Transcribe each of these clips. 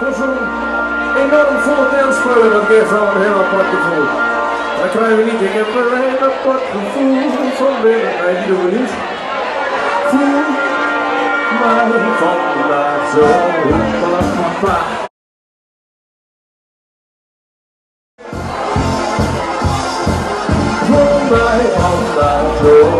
voor zo'n enorm vol dansspullen dat een heel apart gevoel. Dat krijgen we niet. Ik heb een heel apart gevoel van binnen. Nee, die doen we niet. Voel maar vandaag zo. Mij vandaag zo.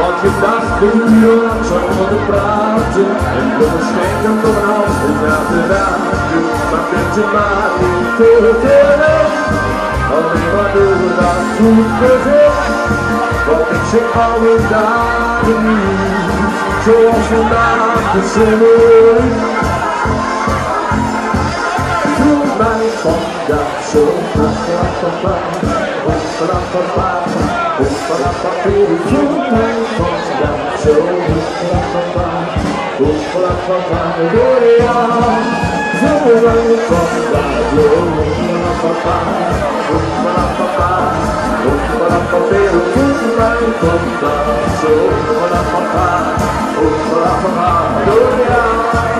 Wat gedachten zijn te praten. En kunnen schenken van alles en naar de raken Maar kunt je maar niet vertellen Alleen maar door dat goed begin Want ik zeg alle dagen niet Zoals vandaag de zonneling Doe mij vandaag zo Pa pa maar niet veel te Alleen maar door dat goed gezicht Want ik zeg alle dagen niet Zoals vandaag de zomer Voel mij vandaag zo Hoepalapapa Hoepalapapa Hoepalapapa Voel mij vandaag zo Hoepalapapa Hoepalapapa Door jou Voel mij vandaag zo Hoepalapapa Hoepalapapa Hoepalapapa Voel mij vandaag zo Hoepalapapa Hoepalapapa Door jou Hoepalapapa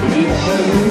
Hallelujah.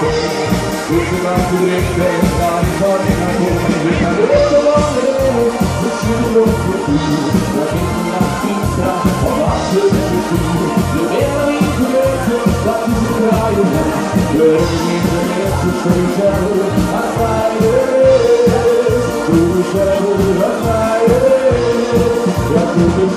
Ultima purezza e malinconica convivenza Questo volere, the può più La vita finta, ho lascio di futuro Le vere impurezze, fatti su traio Le ogni impurezze, sei cielo, a fare Tu sei cielo, a fare La tua